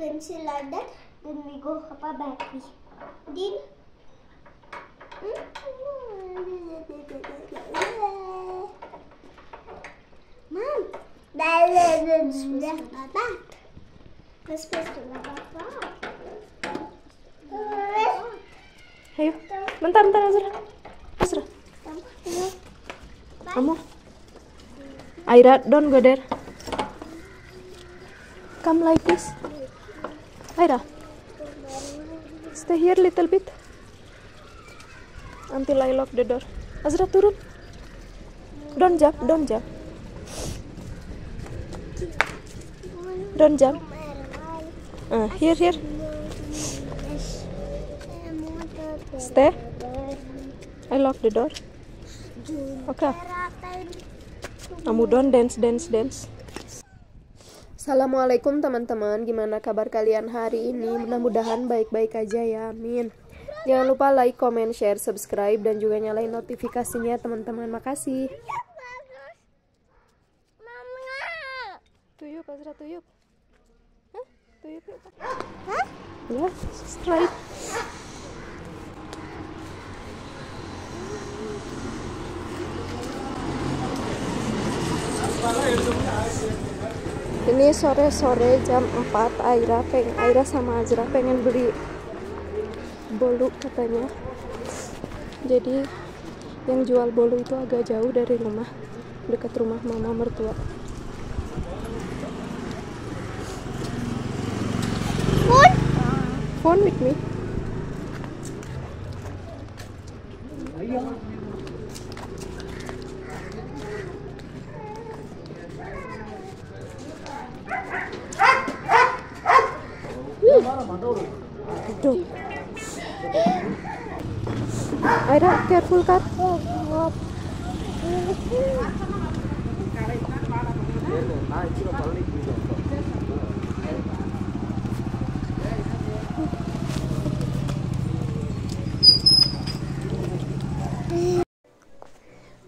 pencil like that. Then we go up a battery. Then. Mom. Let's press back. Let's press the back. Ayo, bentar, bentar Azra. Azra, kamu. Aira, don't go there. Come like this. Aira, stay here little bit until I lock the door. Azra turun. Don't jump, don't jump. Don't jump. Uh, here, here. Stay. I lock the door. Okay. Kamu don't dance, dance, dance. Assalamualaikum teman-teman, gimana kabar kalian hari ini? Mudah-mudahan baik-baik aja ya, amin. Jangan lupa like, comment, share, subscribe, dan juga nyalain notifikasinya teman-teman. Makasih. Tuyuk, Azra, tuyuk. Hah? Hah? Ya, straight. Ini sore-sore jam 4 Aira pengen Aira sama Azra pengen beli bolu katanya. Jadi yang jual bolu itu agak jauh dari rumah, dekat rumah mama mertua. Phone? Phone with me. Kar.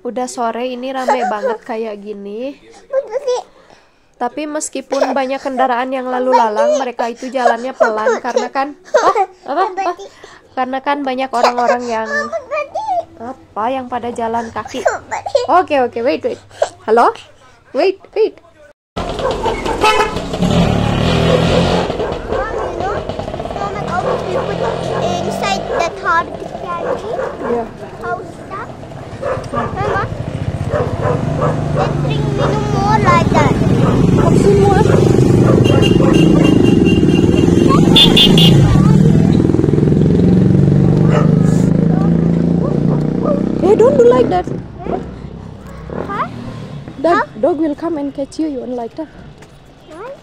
Udah sore ini rame banget kayak gini. Tapi meskipun banyak kendaraan yang lalu lalang, mereka itu jalannya pelan karena kan oh, apa, apa? Karena kan banyak orang-orang yang apa yang pada jalan kaki. Oke oke wait wait. Halo? Wait wait. You you inside candy Iya. Mama, let's more like that. Semua. Hey, don't do like that. What? Dog, dog will come and catch you. You won't like that. What?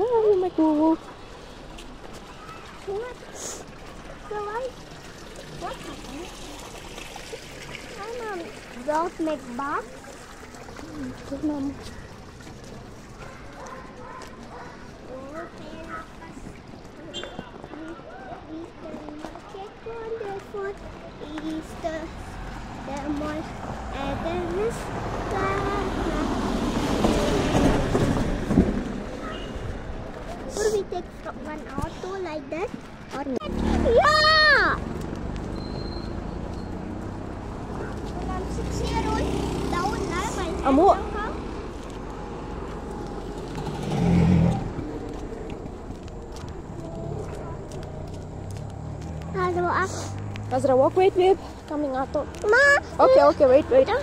Ah, you make go. What? So why? What happened? Hi, Mom. Don't make bath. Tuh, Mama. Wonderful is the the most Adonis Would we take from one auto like that? Or yeah! When I'm six year old, down now my hand Amo. don't come. Azra, walk. Wait, babe. Coming out. Ma. Okay, okay. Wait, wait. Huh?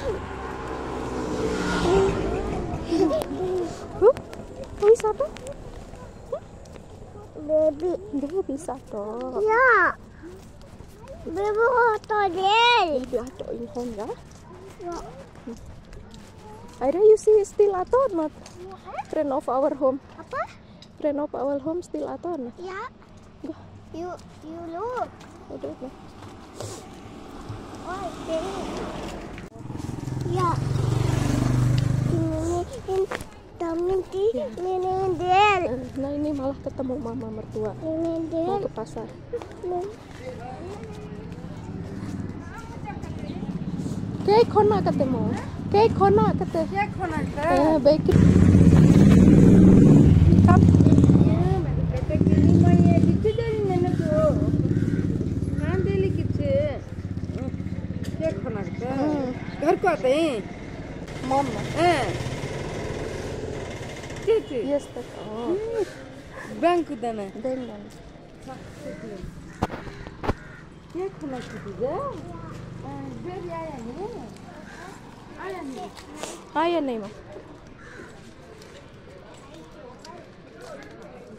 Bisa tuh? Baby. Dia bisa tuh. Ya. Baby hotel. Baby ato in home ya. Ya. Aira, you see still ato or not? Friend of our home. Apa? Friend of our home still ato or not? Ya. Go. You you look. Udah, udah. Oh. Ya. Ini. Nah ini malah ketemu mama mertua. Ini Mau ke pasar. Kay kona ketemu. Kay kona kete. Kek honaga. Eh baik. Marco bem. Mamma. É. Que que? Este tá. Banco da né. Bem bem. Que que como é que tu dá? Ah, ver aí aí. Aí aí. Aí aí, mamãe.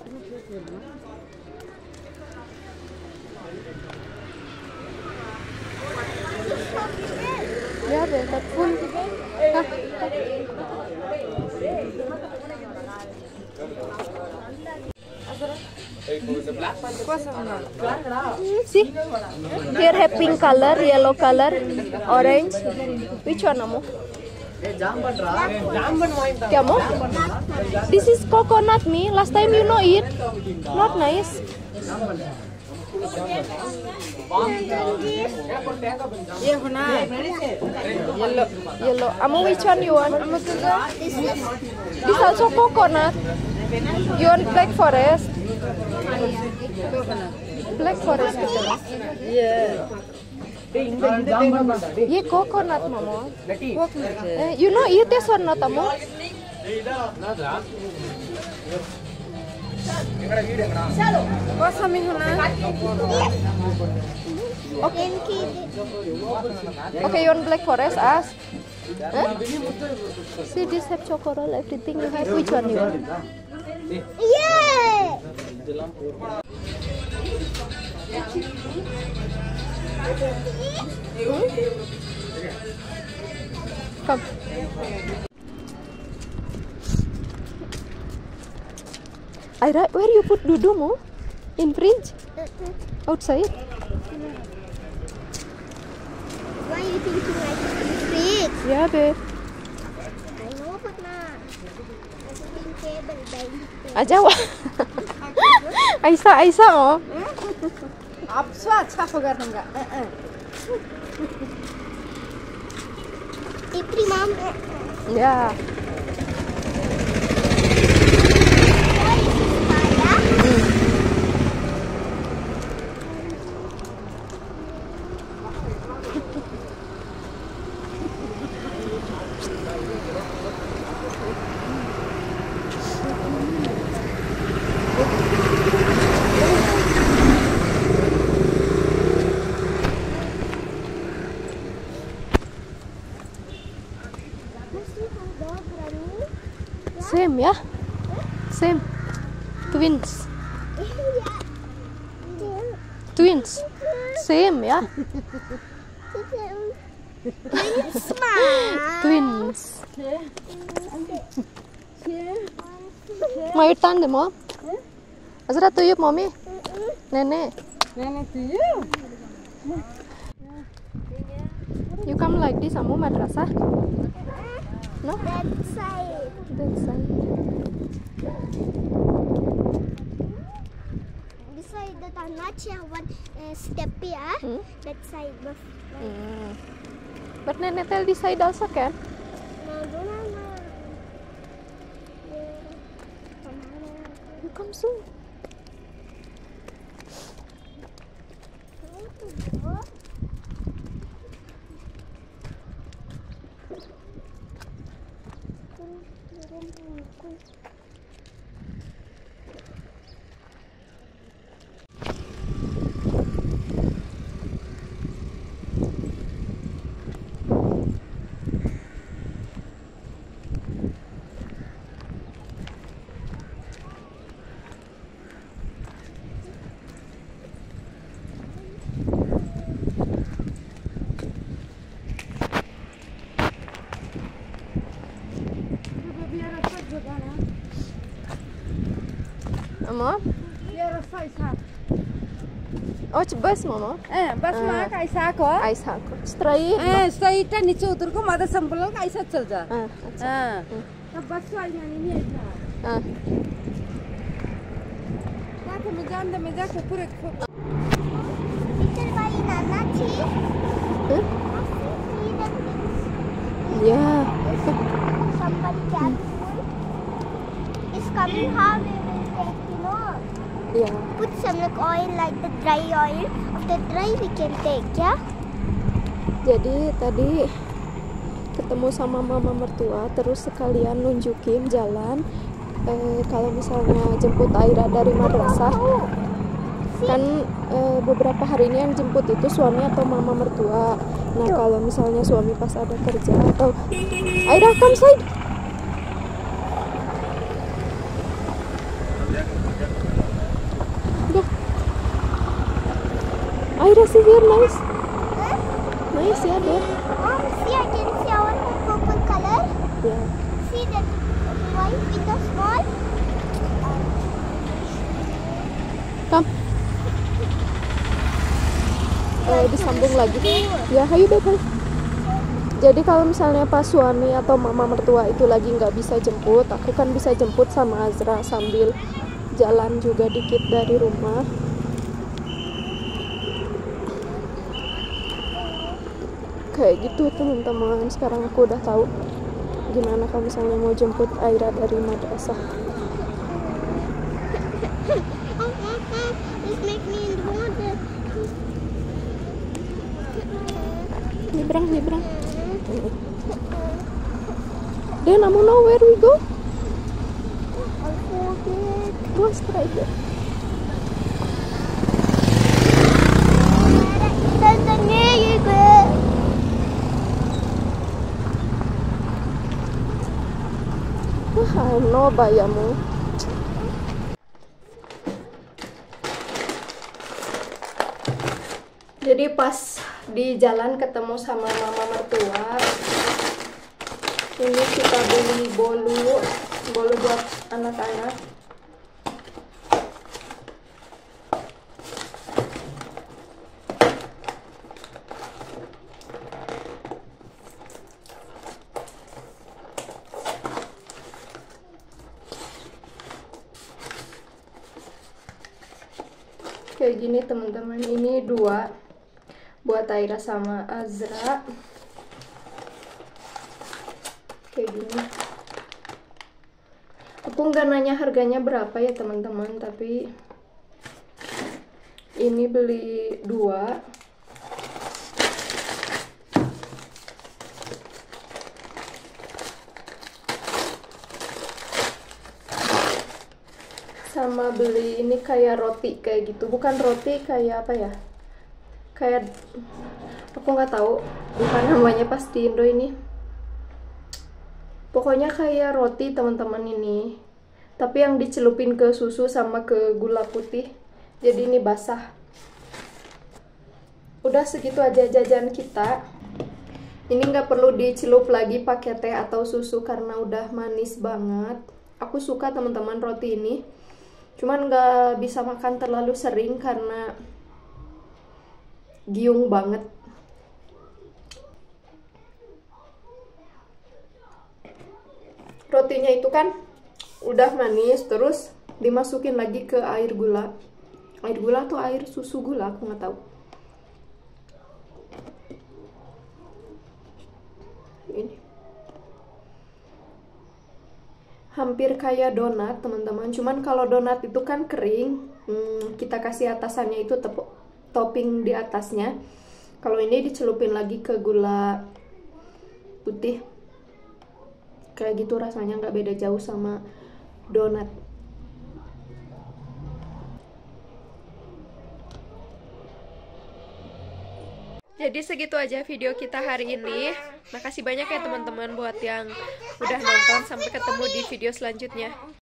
Como é que é, mamãe? Yeah, be, that full. Ha? See? Here have pink color, yellow color, orange. Which one, Amo? क्या मो? This is coconut me. Last time you know it. Not nice. Ye hona. Yellow. Yellow. Amo which one you want? This also coconut. You want black forest? Black forest gitu loh. Yeah. ये coconut mamo. Eh, you know it is or not sami hona. Okay. Okay, you want black forest? Ask. Huh? See this have chocorol, everything you have. Which one you want? Yeah. Come. Ira, where you put dudumu? In fridge? Outside? Why you thinking like this big? Yeah, babe. I know, but nah. I think table by Ajawa. Aisa, Aisa, oh. Apsu अच्छा पगार नंगा. Ipri mom. Yeah. Same, ya? Same. Twins. Twins. Same, ya? Twins. Mau deh, Mom? Azra tuyup, Mommy. Nenek. Nenek tu you. You come like this, Amu madrasah? No? That side. That side. Beside the one uh, step here. Hmm? That side. But, Hmm. But Nenek tell this side also no, no, no. You come soon. 이런 거 있고. ماما يا رفا اسحاق اوت بس ماما اه बस माँ कैसा को ऐसा को स्ट्राई हाँ स्ट्राई टा नीचे उतर को मादा संभल का ऐसा चल जा हाँ अच्छा तब बस आई मैंने नहीं ऐसा हाँ जाके मैं जान दे मैं जाके पूरे इधर भाई नाना थी या somebody can. Is coming harvest like oil like the dry oil. After dry we can take yeah? Jadi tadi ketemu sama mama mertua terus sekalian nunjukin jalan eh, kalau misalnya jemput Aira dari madrasah kan eh, beberapa hari ini yang jemput itu suami atau mama mertua. Nah kalau misalnya suami pas ada kerja atau Aira come side Aira see here nice nice ya deh Mom, see, I can see our purple color. ya. See that white with the small. come eh, disambung lagi. ya ayo ayo. jadi kalau misalnya pas suami atau mama mertua itu lagi nggak bisa jemput aku kan bisa jemput sama Azra sambil jalan juga dikit dari rumah kayak gitu teman-teman. Sekarang aku udah tahu gimana kalau misalnya mau jemput Aira dari madrasah. Nyebrang nyebrang. Then I know where we go. I forget. go straight there That's the near you go. Wah, no bayamu. Jadi pas di jalan ketemu sama mama mertua. Ini kita beli bolu, bolu buat anak-anak. Gini teman-teman, ini dua buat Aira sama Azra. Kayak gini. Aku nggak nanya harganya berapa ya teman-teman, tapi ini beli dua. sama beli ini kayak roti kayak gitu. Bukan roti kayak apa ya? Kayak aku nggak tahu. Bukan namanya pas di Indo ini. Pokoknya kayak roti teman-teman ini. Tapi yang dicelupin ke susu sama ke gula putih. Jadi ini basah. Udah segitu aja jajan kita. Ini nggak perlu dicelup lagi pakai teh atau susu karena udah manis banget. Aku suka teman-teman roti ini cuman nggak bisa makan terlalu sering karena giung banget. Rotinya itu kan udah manis terus dimasukin lagi ke air gula. Air gula atau air susu gula aku nggak tahu ini hampir kayak donat teman-teman. Cuman kalau donat itu kan kering hmm, kita kasih atasannya itu tepuk topping di atasnya. Kalau ini dicelupin lagi ke gula putih. Kayak gitu rasanya nggak beda jauh sama donat Jadi segitu aja video kita hari ini. Makasih banyak ya teman-teman buat yang udah nonton. Sampai ketemu di video selanjutnya.